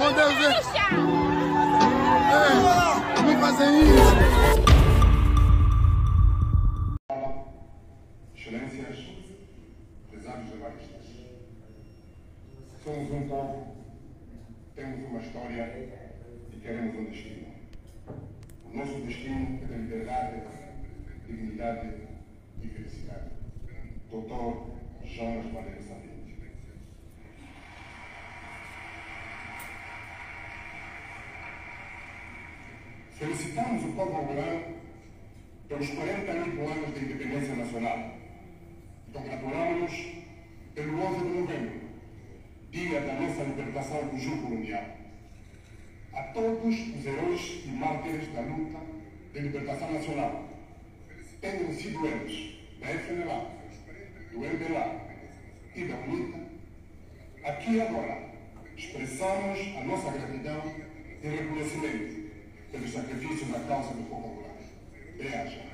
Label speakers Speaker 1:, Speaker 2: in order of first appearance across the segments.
Speaker 1: Meu Deus, é... É, não fazem isso.
Speaker 2: Excelências. Somos um povo, temos uma história e queremos um destino. O nosso destino é de liberdade, dignidade e felicidade. Doutor Jonas Maria Sabino. Felicitamos o povo angolano pelos 48 anos de independência nacional. Congratulamos-nos pelo 11 de novembro, dia da nossa libertação do jugo colonial. A todos os heróis e mártires da luta de libertação nacional, tenham sido eles da FNLA, do MBLA e da UNITA, aqui e agora expressamos a nossa gratidão e reconhecimento pelos sacrifícios da causa do povo angolano. Reaja.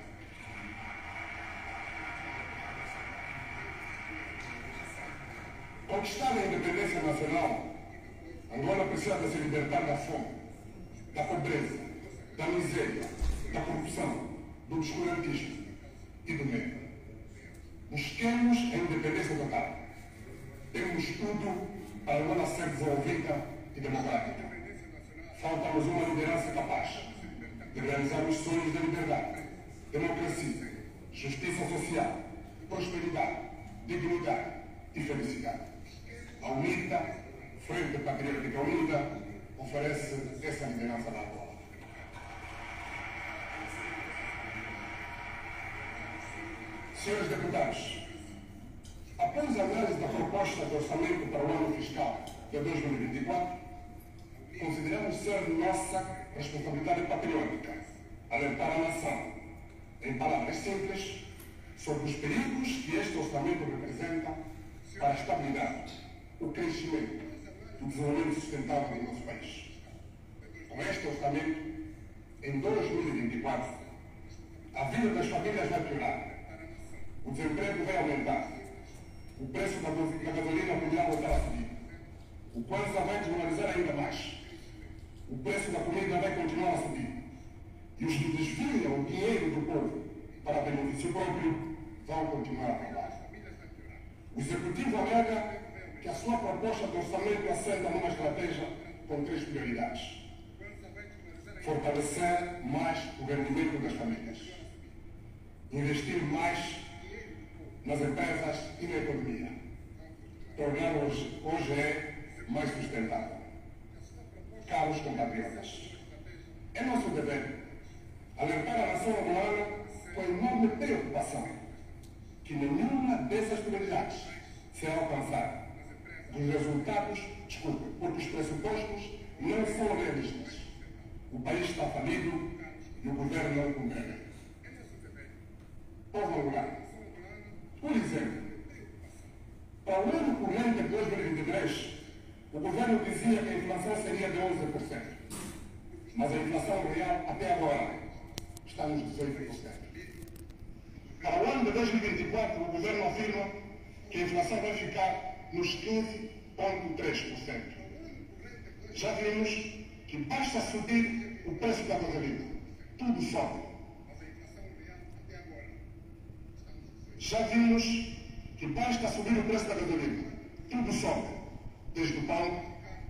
Speaker 2: Conquistar a independência nacional, Angola precisa se libertar da fome, da pobreza, da miséria, da corrupção, do obscurantismo e do medo. Busquemos a independência total. Temos tudo para Angola ser desenvolvida e democrática. Falta-nos uma liderança capaz de realizar os sonhos da liberdade, democracia, justiça social, prosperidade, dignidade e felicidade. A UNITA, Frente Patriótica Unida, oferece essa liderança na Angola. Senhores deputados, após a análise da proposta de orçamento para o ano fiscal de 2024, consideramos ser nossa responsabilidade patriótica alertar a nação, em palavras simples, sobre os perigos que este orçamento representa para a estabilidade, o crescimento e o desenvolvimento sustentável do nosso país. Com este orçamento, em 2024, a vida das famílias vai piorar, o desemprego vai aumentar, o preço da gasolina poderá voltar a subir, o Kwanza vai desvalorizar ainda mais, o preço da comida vai continuar a subir, e os que desviam o dinheiro do povo para benefício próprio vão continuar a pagar. O Executivo alega que a sua proposta de orçamento assenta numa estratégia com três prioridades. Fortalecer mais o rendimento das famílias. Investir mais nas empresas e na economia. Tornar hoje, hoje é mais sustentável. Caros compatriotas, é nosso dever alertar a nação angolana com enorme preocupação que nenhuma dessas prioridades será alcançada. Os resultados, desculpe, porque os pressupostos não são realistas. O país está falido e o governo não cumpre. Povo angolano, por exemplo, para o ano corrente de 2023, o governo dizia que a inflação seria de 11%. Mas a inflação real, até agora, está nos 18%. Para o ano de 2024, o governo afirma que a inflação vai ficar nos 15,3%. Já vimos que basta subir o preço da gasolina. Tudo sobe. Já vimos que basta subir o preço da gasolina. Tudo sobe. Desde o pão,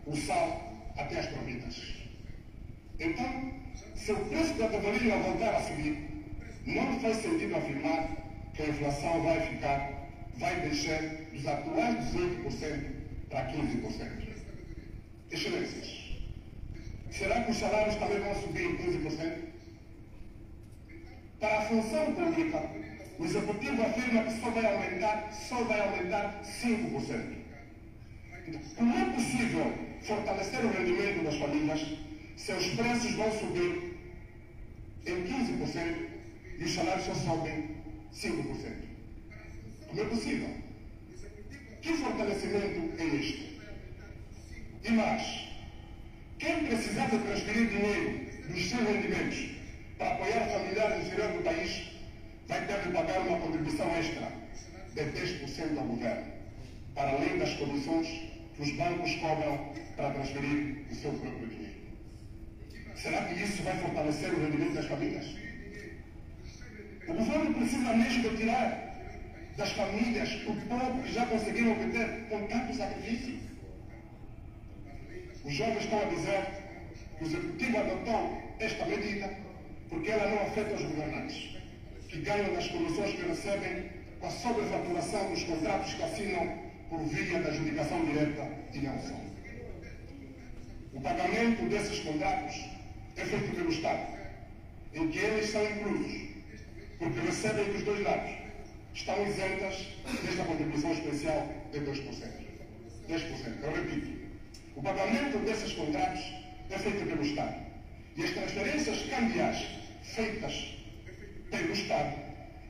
Speaker 2: o sal, até as providas. Então, se o preço da gasolina voltar a subir, não faz sentido afirmar que a inflação vai ficar, vai descer dos atuais 18% para 15%. Excelências, será que os salários também vão subir em 15%? Para a função pública, o Executivo afirma que só vai aumentar, só vai aumentar 5%. Como é possível fortalecer o rendimento das famílias se os preços vão subir em 15% e os salários só sobem 5%? Como é possível? Que fortalecimento é este? E mais, quem precisar de transferir dinheiro dos seus rendimentos para apoiar familiares no interior do país vai ter de pagar uma contribuição extra de 10% ao governo, para além das comissões que os bancos cobram para transferir o seu próprio dinheiro. Será que isso vai fortalecer o rendimento das famílias? O governo precisa mesmo retirar das famílias o pouco que já conseguiram obter com tanto sacrifício. Os jovens estão a dizer que o executivo adotou esta medida porque ela não afeta os governantes, que ganham das comissões que recebem com a sobrefaturação dos contratos que assinam por via da adjudicação direta e não só. O pagamento desses contratos é feito pelo Estado, em que eles são inclusos, porque recebem dos dois lados. Estão isentas desta contribuição especial de 2%. 10%. Eu repito. O pagamento desses contratos é feito pelo Estado. E as transferências cambiais feitas pelo Estado,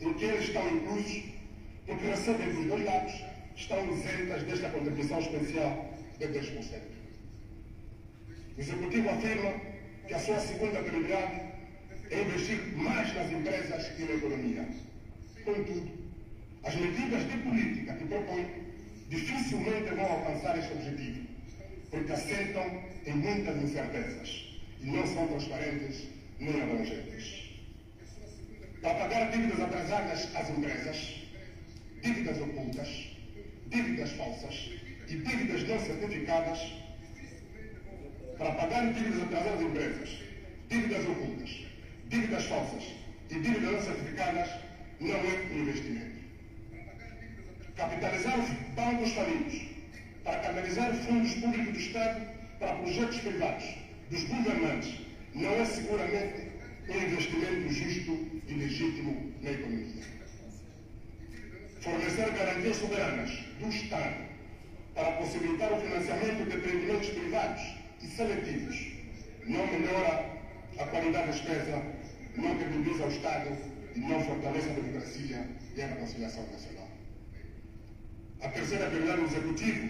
Speaker 2: em que eles estão inclusos, porque recebem dos dois lados, estão isentas desta contribuição especial de 2%. O Executivo afirma que a sua segunda prioridade é investir mais nas empresas e na economia. Contudo, as medidas de política que propõe dificilmente vão alcançar este objetivo, porque assentam em muitas incertezas e não são transparentes nem abrangentes. Para pagar dívidas atrasadas às empresas, dívidas ocultas, dívidas falsas e dívidas não certificadas, para pagar dívidas atrasadas às empresas, dívidas ocultas, dívidas falsas e dívidas não certificadas não é um investimento. Capitalizar os bancos falidos para canalizar fundos públicos do Estado para projetos privados dos governantes não é seguramente um investimento justo e legítimo na economia. Fornecer garantias soberanas do Estado para possibilitar o financiamento de empreendimentos privados e seletivos não melhora a qualidade da despesa, não credibiliza o Estado e não fortalece a democracia e a reconciliação nacional. A terceira prioridade do Executivo,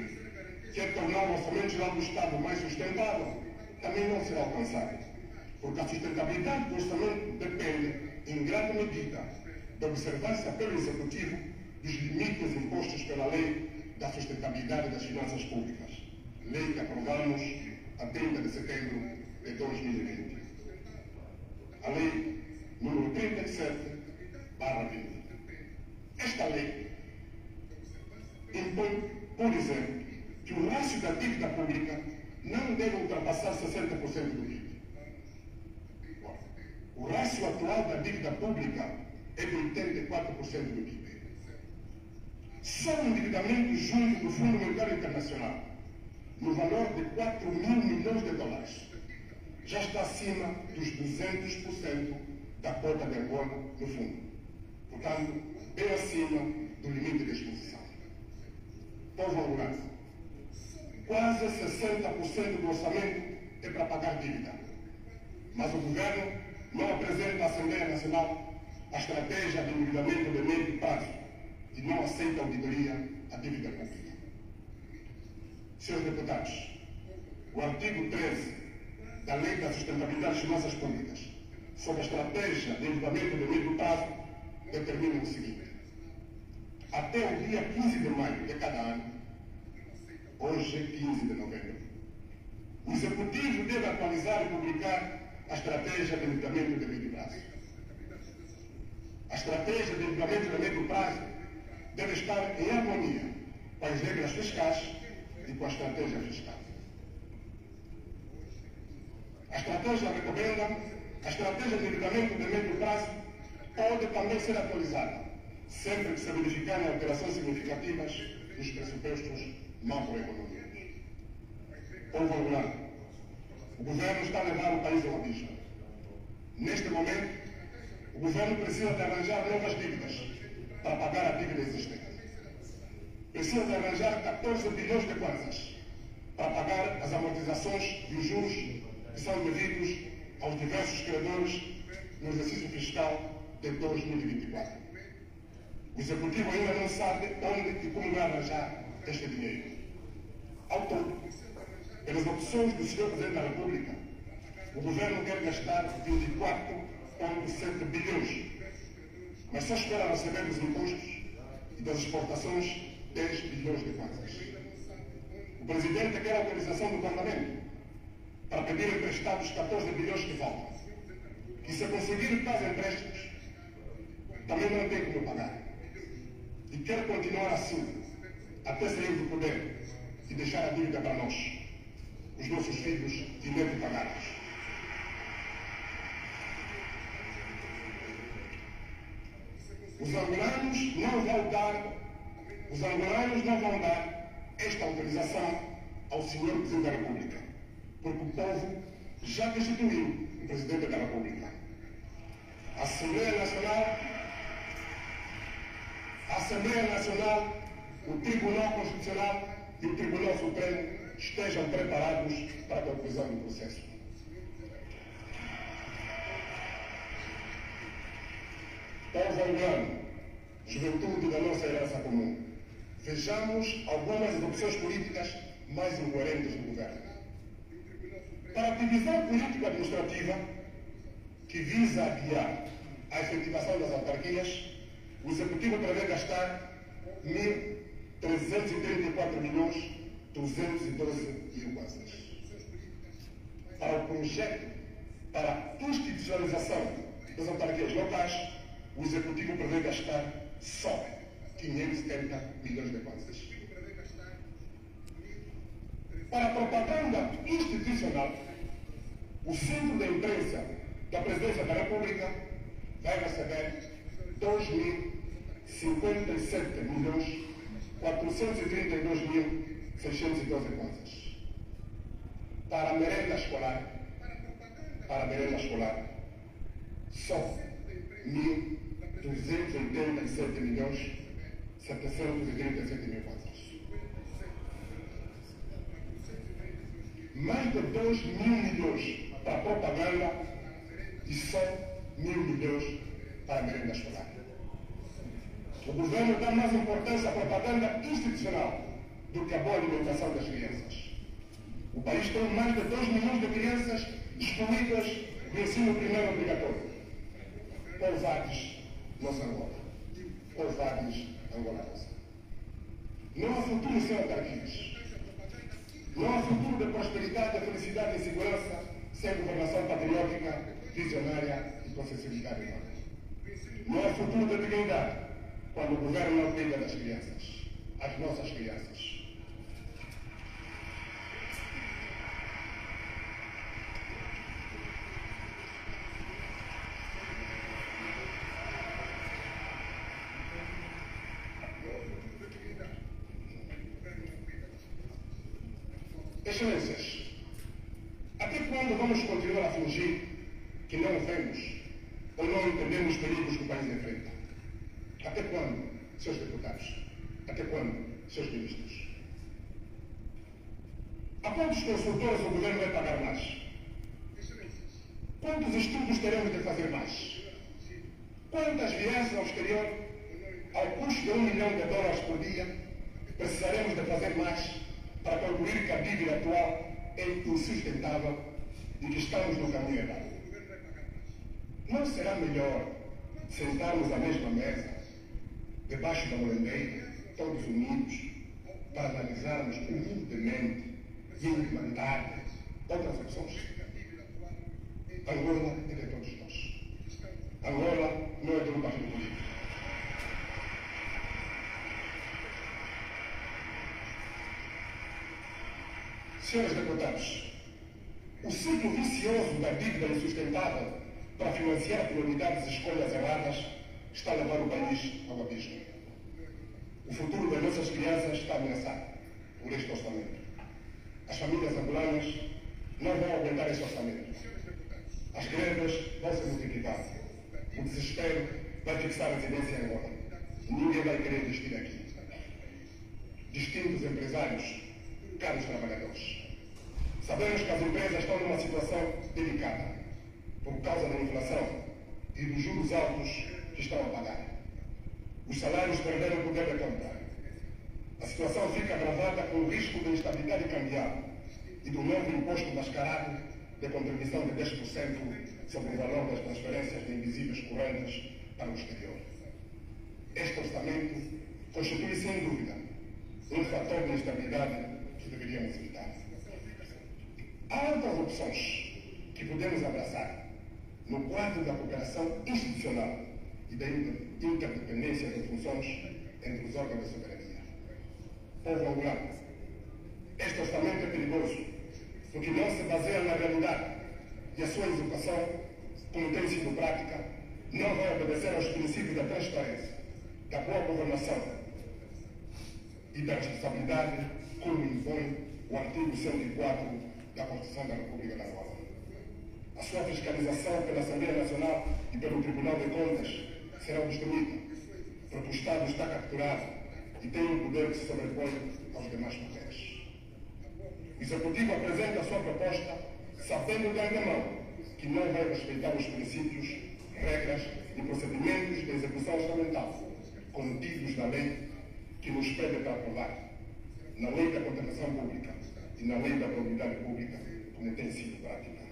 Speaker 2: que é tornar o orçamento geral do Estado mais sustentável, também não será alcançada, porque a sustentabilidade do orçamento depende, em grande medida, da observância pelo Executivo dos limites impostos pela Lei da Sustentabilidade das Finanças Públicas, lei que aprovamos a 30 de setembro de 2020. A Lei número 37, barra 20. Esta lei impõe, por exemplo, que o rácio da dívida pública não deve ultrapassar 60% do PIB. O rácio atual da dívida pública é de 84% do PIB. Só o endividamento junto do Fundo Monetário Internacional, no valor de 4 mil milhões de dólares, já está acima dos 200% da cota de Angola no fundo. Portanto, bem acima do limite de exposição. Povo angolano, quase 60% do orçamento é para pagar dívida. Mas o governo não apresenta à Assembleia Nacional a estratégia de endividamento de médio prazo e não aceita auditoria à dívida pública. Senhores deputados, o artigo 13 da Lei da Sustentabilidade das Finanças Públicas sobre a estratégia de endividamento de médio prazo determina o seguinte. Até o dia 15 de maio de cada ano, hoje é 15 de novembro, o Executivo deve atualizar e publicar a estratégia de endividamento de médio prazo. A estratégia de endividamento de médio prazo deve estar em harmonia com as regras fiscais e com a estratégia fiscal. A estratégia recomenda, a estratégia de endividamento de médio prazo pode também ser atualizada, sempre que se verificarem alterações significativas nos pressupostos macroeconômicos. Povo angolano, o governo está a levar o país ao abismo. Neste momento, o governo precisa de arranjar novas dívidas para pagar a dívida existente. Precisa de arranjar 14 bilhões de kwanzas para pagar as amortizações e os juros que são devidos aos diversos credores no exercício fiscal de 2024. O Executivo ainda não sabe onde e como vai arranjar este dinheiro. Ao todo, pelas opções do Sr. Presidente da República, o governo quer gastar 24,7 bilhões, mas só espera receber dos impostos e das exportações 10 bilhões de. O O presidente quer a autorização do Parlamento para pedir emprestados 14 bilhões que faltam. E se conseguir tais empréstimos, também não tem como pagar. E quer continuar assim, até sair do poder e deixar a dívida para nós, os nossos filhos e netos pagarmos. Os angolanos não vão dar, os angolanos não vão dar esta autorização ao senhor Presidente da República, porque o povo já destituiu o Presidente da República. A Assembleia Nacional, a Assembleia Nacional, o Tribunal Constitucional e o Tribunal Supremo estejam preparados para a conclusão do processo. Povo angolano, juventude da nossa herança comum, vejamos algumas opções políticas mais incoerentes do governo. Para a divisão político-administrativa que visa adiar a efetivação das autarquias, o Executivo prevê gastar 1.334 milhões 212 mil kwanzas. Para o projeto para a institucionalização das autarquias locais, o Executivo prevê gastar só 570 milhões de kwanzas. Para a propaganda institucional, o Centro de Imprensa da Presidência da República vai receber 2.057 milhões 432 mil 612 kwanzas. Para a merenda escolar, para a merenda escolar, só 1.287 milhões 737 mil kwanzas. Mais de 2 mil milhões para propaganda e só mil milhões para a merenda escolar. O governo dá mais importância à propaganda institucional do que a boa alimentação das crianças. O país tem mais de 2 milhões de crianças excluídas do ensino primário obrigatório. Covardes, nossa Angola. Covardes, Angola nossa. Não há futuro sem autarquias. Não há futuro de prosperidade, de felicidade e segurança sem governação patriótica, visionária e com sensibilidade humana. Não há futuro de dignidade quando o governo não cuida das crianças, as nossas crianças. Excelências, até quando vamos continuar a fingir que não vemos ou não entendemos os perigos que o país enfrenta? Até quando, seus deputados? Até quando, seus ministros? A quantos consultores o governo vai pagar mais? Quantos estudos teremos de fazer mais? Quantas viagens ao exterior, ao custo de um milhão de dólares por dia, precisaremos de fazer mais para concluir que a dívida atual é insustentável e que estamos no caminho errado? Não será melhor sentarmos à mesma mesa, debaixo da molendeira, todos unidos, para analisarmos humildemente e humanidade outras opções? Angola é de todos nós. Angola não é de um partido político. Senhores deputados, o ciclo vicioso da dívida insustentável para financiar prioridades e escolhas erradas está a levar o país ao abismo. O futuro das nossas crianças está ameaçado por este orçamento. As famílias angolanas não vão aguentar esse orçamento. As greves vão se multiplicar. O desespero vai fixar a residência em Angola. Ninguém vai querer investir aqui. Distintos empresários, caros trabalhadores. Sabemos que as empresas estão numa situação delicada por causa da inflação e dos juros altos que estão a pagar. Os salários perderam o poder de compra. A situação fica agravada com o risco de instabilidade cambial e do novo imposto mascarado de contribuição de 10% sobre o valor das transferências de invisíveis correntes para o exterior. Este orçamento constitui, sem dúvida, um fator de instabilidade que deveríamos evitar. Há outras opções que podemos abraçar no quadro da cooperação institucional e da interdependência de funções entre os órgãos da soberania. Povo angolano, este orçamento é perigoso porque não se baseia na realidade e a sua execução, como tem sido prática, não vai obedecer aos princípios da transparência, da boa governação e da responsabilidade, como impõe o artigo 104 da Constituição da República da Angola. A sua fiscalização pela Assembleia Nacional e pelo Tribunal de Contas será obstruída, porque o Estado está capturado e tem um poder que se sobrepõe aos demais poderes. Executivo apresenta a sua proposta sabendo de antemão que não vai respeitar os princípios, regras e procedimentos de execução orçamental contidos na lei que nos pede para aprovar, na lei da contratação pública e na lei da probidade pública, como tem sido prática.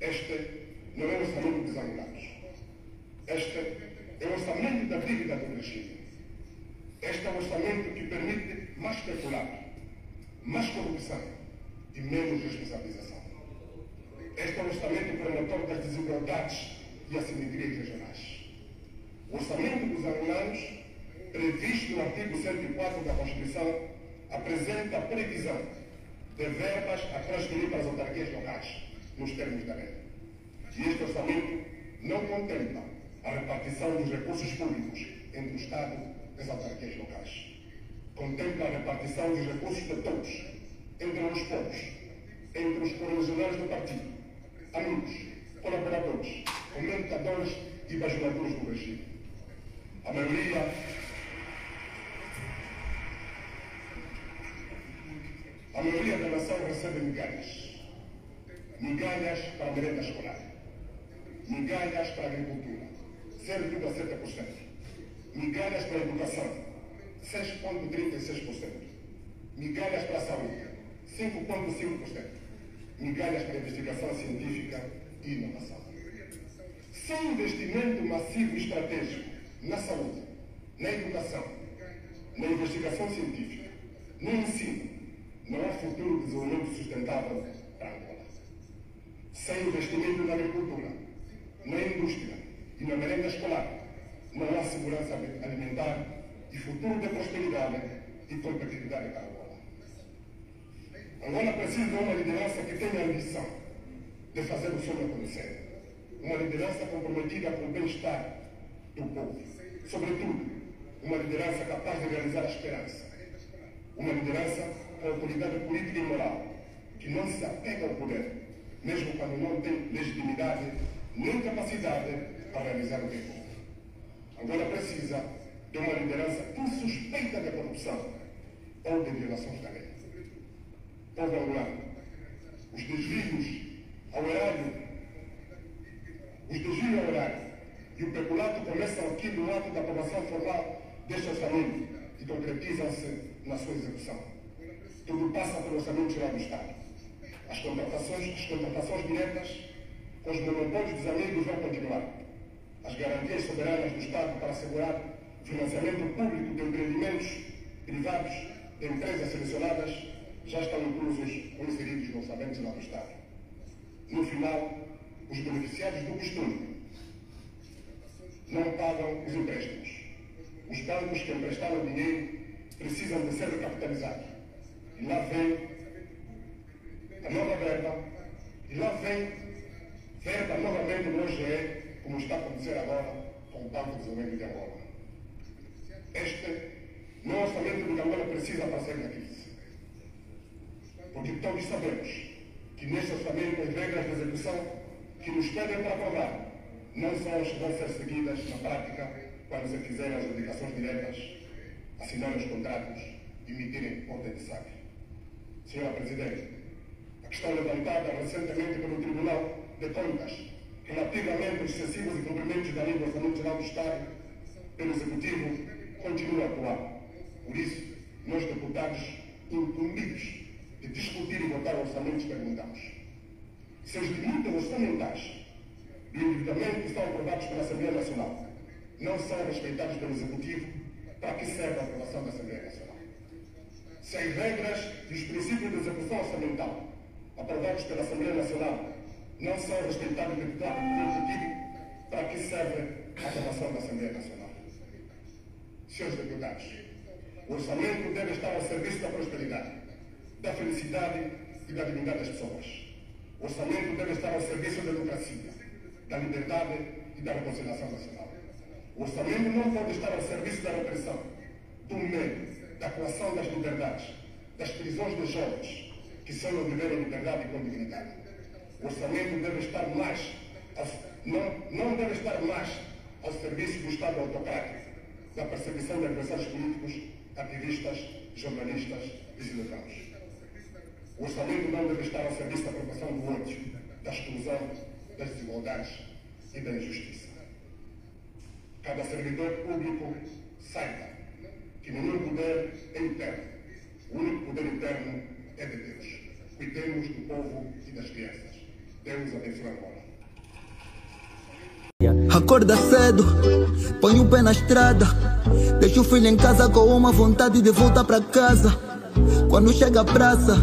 Speaker 2: Este não é o orçamento dos angolanos. Este é o orçamento da dívida do regime. Este é o orçamento que permite mais peculado, mais corrupção e menos responsabilização. Este é o orçamento promotor das desigualdades e assimetrias regionais. O orçamento dos angolanos, previsto no artigo 104 da Constituição, apresenta a previsão de verbas a transferir para as autarquias locais, nos termos da lei. E este orçamento não contempla a repartição dos recursos públicos entre o Estado e as autarquias locais. Contempla a repartição dos recursos de todos, entre os povos, entre os correligionários do partido, amigos, colaboradores, comentadores e bajuladores do regime. A maioria a maioria da nação recebe migalhas. Migalhas para a merenda escolar. Migalhas para a agricultura. 0,7%. Migalhas para a educação. 6,36%. Migalhas para a saúde. 5,5%. Migalhas para a investigação científica e inovação. Sem investimento massivo e estratégico na saúde, na educação, na investigação científica, no ensino, não há futuro de desenvolvimento sustentável para Angola. Sem investimento na agricultura, na indústria e na merenda escolar, não há segurança alimentar e futuro de prosperidade e competitividade para Angola. Angola precisa de uma liderança que tenha a ambição de fazer o sonho acontecer. Uma liderança comprometida com o bem-estar do povo. Sobretudo, uma liderança capaz de realizar a esperança. Uma liderança com autoridade política e moral, que não se apega ao poder, mesmo quando não tem legitimidade nem capacidade para realizar o que quer. Angola precisa de uma liderança insuspeita de corrupção ou de violações da lei. Povo angolano, os desvios ao horário, os desvios ao horário e o peculato começam aqui no ato da aprovação formal deste orçamento e concretizam-se na sua execução. Tudo passa pelo Orçamento Geral do Estado. As contratações, as contratações diretas com os monopólios dos amigos vão continuar. As garantias soberanas do Estado para assegurar financiamento público de empreendimentos privados de empresas selecionadas já estão inclusos ou inseridos no Orçamento Geral do Estado. No final, os beneficiários do costume não pagam os empréstimos. Os bancos que emprestaram dinheiro precisam de ser recapitalizados. E lá vem a nova verba, e lá vem verba novamente no OGE, como está a acontecer agora com o Banco de Desenvolvimento de Angola. Este não é o orçamento que Angola precisa sair da crise. Porque todos sabemos que neste orçamento as regras de execução que nos pedem para aprovar não são as que vão ser seguidas na prática quando se fizerem as obrigações diretas, assinarem os contratos e emitirem ordem de saque. Senhora Presidente, a questão levantada recentemente pelo Tribunal de Contas relativamente aos excessivos incumprimentos da lei do Orçamento Geral do Estado pelo Executivo continua atual. Por isso, nós deputados incumbidos de discutir e votar orçamentos perguntamos se os limites orçamentais do endividamento que estão aprovados pela Assembleia Nacional não são respeitados pelo Executivo, para que serve a aprovação da Assembleia Nacional? se as regras e os princípios de execução orçamental aprovados pela Assembleia Nacional não são respeitados pelo Executivo, para que serve a aprovação da Assembleia Nacional? Senhores deputados, o orçamento deve estar ao serviço da prosperidade, da felicidade e da dignidade das pessoas. O orçamento deve estar ao serviço da democracia, da liberdade e da reconciliação nacional. O orçamento não pode estar ao serviço da repressão, do medo, da coação das liberdades, das prisões dos jovens, que sonham viver em liberdade e com dignidade. O orçamento deve estar mais, não, não deve estar mais ao serviço do Estado autocrático, da perseguição de adversários políticos, ativistas, jornalistas e cidadãos. O orçamento não deve estar ao serviço da promoção do ódio, da exclusão, das desigualdades e da injustiça. Cada servidor público saiba que nenhum poder é interno. O único poder interno é de Deus. Cuidemos do povo e das crianças. Deus abençoe Angola.
Speaker 3: Acorda cedo, põe o pé na estrada. Deixa o filho em casa com uma vontade de voltar pra casa. Quando chega a praça,